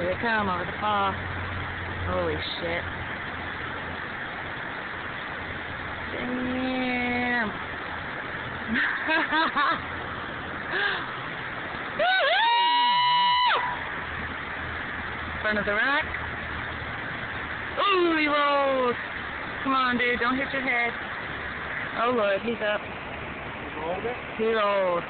Here they come over the fall. Holy shit. Damn. Front of the rock. Ooh, he rolls. Come on, dude. Don't hit your head. Oh, Lord. He's up. He rolled.